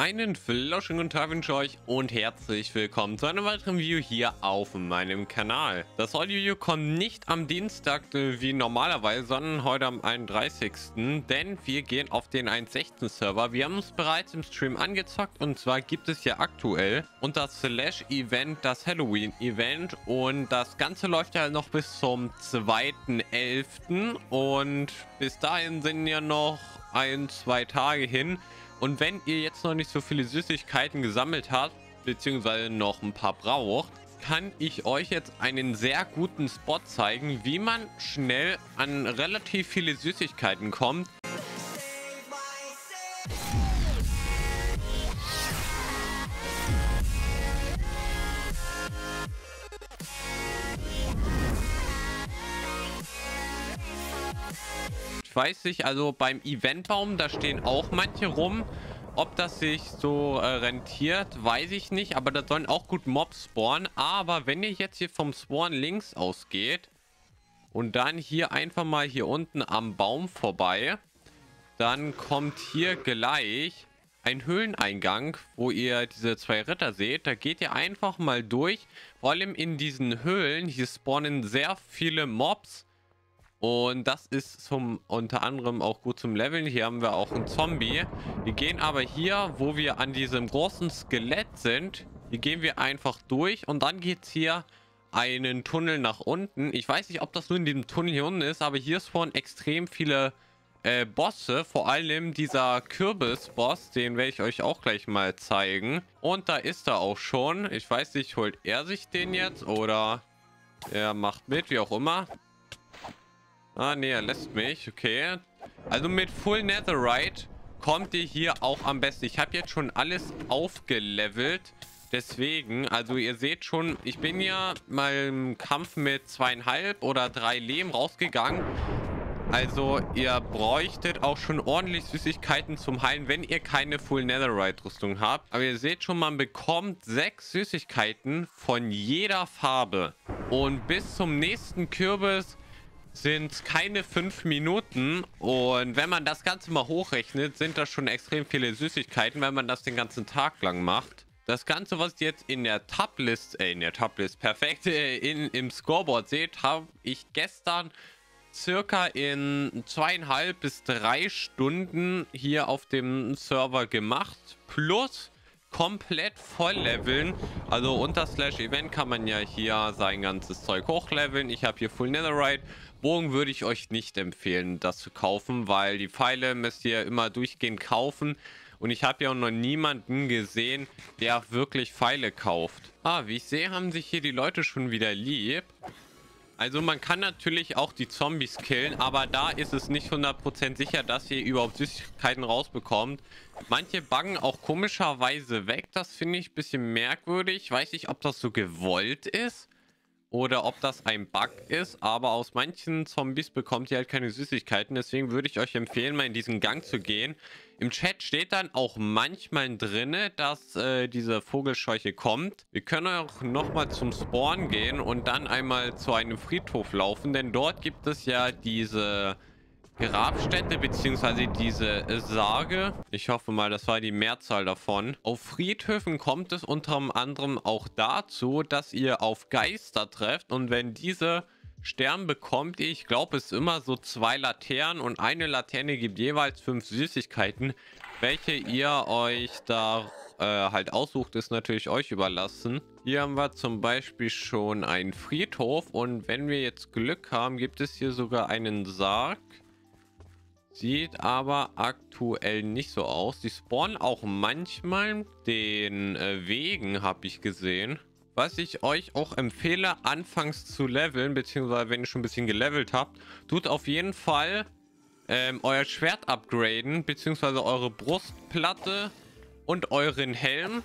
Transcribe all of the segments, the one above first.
Einen flauschen guten Tag wünsche ich euch und herzlich willkommen zu einem weiteren Video hier auf meinem Kanal. Das heutige Video kommt nicht am Dienstag wie normalerweise, sondern heute am 31. Denn wir gehen auf den 1.16 Server. Wir haben uns bereits im Stream angezockt und zwar gibt es ja aktuell unter Slash Event das Halloween Event und das Ganze läuft ja noch bis zum 2.11. und bis dahin sind ja noch ein, zwei Tage hin. Und wenn ihr jetzt noch nicht so viele Süßigkeiten gesammelt habt, beziehungsweise noch ein paar braucht, kann ich euch jetzt einen sehr guten Spot zeigen, wie man schnell an relativ viele Süßigkeiten kommt. Ich weiß nicht, also beim Eventbaum, da stehen auch manche rum. Ob das sich so äh, rentiert, weiß ich nicht. Aber da sollen auch gut Mobs spawnen. Aber wenn ihr jetzt hier vom Spawn links ausgeht und dann hier einfach mal hier unten am Baum vorbei, dann kommt hier gleich ein Höhleneingang, wo ihr diese zwei Ritter seht. Da geht ihr einfach mal durch. Vor allem in diesen Höhlen, hier spawnen sehr viele Mobs. Und das ist zum unter anderem auch gut zum Leveln. Hier haben wir auch einen Zombie. Wir gehen aber hier, wo wir an diesem großen Skelett sind, hier gehen wir einfach durch und dann geht es hier einen Tunnel nach unten. Ich weiß nicht, ob das nur in diesem Tunnel hier unten ist, aber hier spawnen extrem viele äh, Bosse. Vor allem dieser Kürbis-Boss, den werde ich euch auch gleich mal zeigen. Und da ist er auch schon. Ich weiß nicht, holt er sich den jetzt oder er macht mit, wie auch immer. Ah, nee, er lässt mich. Okay. Also mit Full Netherite kommt ihr hier auch am besten. Ich habe jetzt schon alles aufgelevelt. Deswegen, also ihr seht schon, ich bin ja mal im Kampf mit zweieinhalb oder drei Leben rausgegangen. Also ihr bräuchtet auch schon ordentlich Süßigkeiten zum Heilen, wenn ihr keine Full Netherite Rüstung habt. Aber ihr seht schon, man bekommt sechs Süßigkeiten von jeder Farbe. Und bis zum nächsten Kürbis sind keine fünf Minuten und wenn man das Ganze mal hochrechnet, sind das schon extrem viele Süßigkeiten, wenn man das den ganzen Tag lang macht. Das Ganze, was ihr jetzt in der Tablist, äh, in der Tablist, perfekt, äh, in, im Scoreboard seht, habe ich gestern circa in zweieinhalb bis drei Stunden hier auf dem Server gemacht. Plus komplett voll leveln. Also unter Slash Event kann man ja hier sein ganzes Zeug hochleveln. Ich habe hier Full Netherite. Bogen würde ich euch nicht empfehlen, das zu kaufen, weil die Pfeile müsst ihr immer durchgehend kaufen. Und ich habe ja auch noch niemanden gesehen, der wirklich Pfeile kauft. Ah, wie ich sehe, haben sich hier die Leute schon wieder lieb. Also man kann natürlich auch die Zombies killen, aber da ist es nicht 100% sicher, dass ihr überhaupt Süßigkeiten rausbekommt. Manche buggen auch komischerweise weg, das finde ich ein bisschen merkwürdig. Weiß nicht, ob das so gewollt ist oder ob das ein Bug ist, aber aus manchen Zombies bekommt ihr halt keine Süßigkeiten. Deswegen würde ich euch empfehlen, mal in diesen Gang zu gehen. Im Chat steht dann auch manchmal drin, dass äh, diese Vogelscheuche kommt. Wir können auch nochmal zum Spawn gehen und dann einmal zu einem Friedhof laufen, denn dort gibt es ja diese Grabstätte beziehungsweise diese Sage. Ich hoffe mal, das war die Mehrzahl davon. Auf Friedhöfen kommt es unter anderem auch dazu, dass ihr auf Geister trefft und wenn diese sterben, bekommt ich glaube, es immer so zwei Laternen und eine Laterne gibt jeweils fünf Süßigkeiten. Welche ihr euch da äh, halt aussucht, ist natürlich euch überlassen. Hier haben wir zum Beispiel schon einen Friedhof und wenn wir jetzt Glück haben, gibt es hier sogar einen Sarg. Sieht aber aktuell nicht so aus. Die spawnen auch manchmal den äh, Wegen, habe ich gesehen. Was ich euch auch empfehle, anfangs zu leveln, beziehungsweise wenn ihr schon ein bisschen gelevelt habt, tut auf jeden Fall ähm, euer Schwert upgraden, beziehungsweise eure Brustplatte und euren Helm.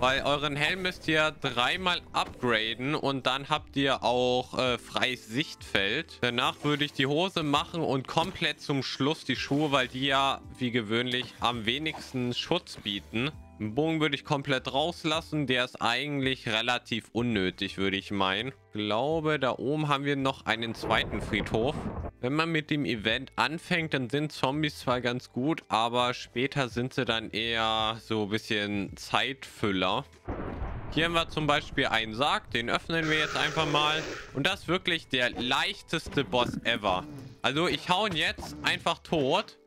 Weil euren Helm müsst ihr dreimal upgraden und dann habt ihr auch äh, freies Sichtfeld. Danach würde ich die Hose machen und komplett zum Schluss die Schuhe, weil die ja wie gewöhnlich am wenigsten Schutz bieten. Den Bogen würde ich komplett rauslassen. Der ist eigentlich relativ unnötig, würde ich meinen. Ich glaube, da oben haben wir noch einen zweiten Friedhof. Wenn man mit dem Event anfängt, dann sind Zombies zwar ganz gut, aber später sind sie dann eher so ein bisschen Zeitfüller. Hier haben wir zum Beispiel einen Sarg, den öffnen wir jetzt einfach mal. Und das ist wirklich der leichteste Boss ever. Also ich hau ihn jetzt einfach tot.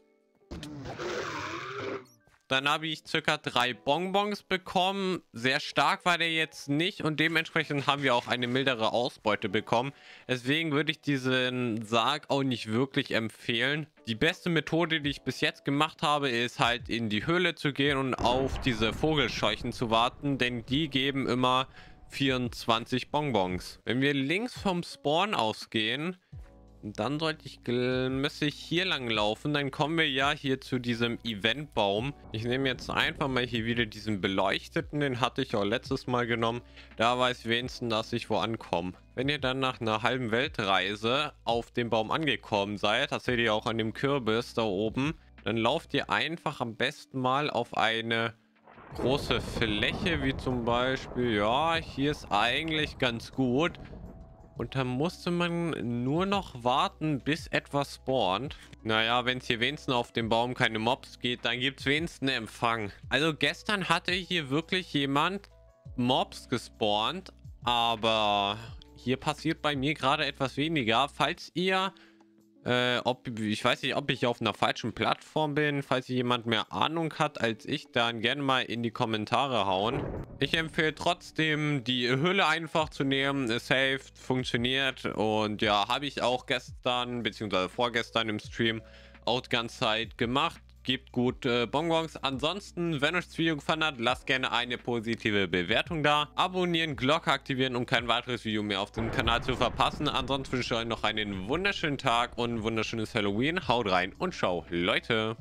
Dann habe ich circa drei Bonbons bekommen. Sehr stark war der jetzt nicht und dementsprechend haben wir auch eine mildere Ausbeute bekommen. Deswegen würde ich diesen Sarg auch nicht wirklich empfehlen. Die beste Methode, die ich bis jetzt gemacht habe, ist halt in die Höhle zu gehen und auf diese Vogelscheuchen zu warten, denn die geben immer 24 Bonbons. Wenn wir links vom Spawn ausgehen, dann sollte ich, müsste ich hier lang laufen. Dann kommen wir ja hier zu diesem Eventbaum. Ich nehme jetzt einfach mal hier wieder diesen beleuchteten. Den hatte ich auch letztes Mal genommen. Da weiß wenigstens, dass ich wo ankomme. Wenn ihr dann nach einer halben Weltreise auf dem Baum angekommen seid, das seht ihr auch an dem Kürbis da oben, dann lauft ihr einfach am besten mal auf eine große Fläche, wie zum Beispiel, ja, hier ist eigentlich ganz gut. Und da musste man nur noch warten, bis etwas spawnt. Naja, wenn es hier wenigstens auf dem Baum keine Mobs geht, dann gibt es wenigstens einen Empfang. Also gestern hatte hier wirklich jemand Mobs gespawnt, aber hier passiert bei mir gerade etwas weniger. Falls ihr äh, ob, ich weiß nicht, ob ich auf einer falschen Plattform bin. Falls jemand mehr Ahnung hat als ich, dann gerne mal in die Kommentare hauen. Ich empfehle trotzdem, die Hülle einfach zu nehmen. Es hilft, funktioniert und ja, habe ich auch gestern bzw. vorgestern im Stream auch die ganze Zeit gemacht gebt gut äh, Bonbons. Ansonsten, wenn euch das Video gefallen hat, lasst gerne eine positive Bewertung da. Abonnieren, Glocke aktivieren, um kein weiteres Video mehr auf dem Kanal zu verpassen. Ansonsten wünsche ich euch noch einen wunderschönen Tag und ein wunderschönes Halloween. Haut rein und ciao, Leute.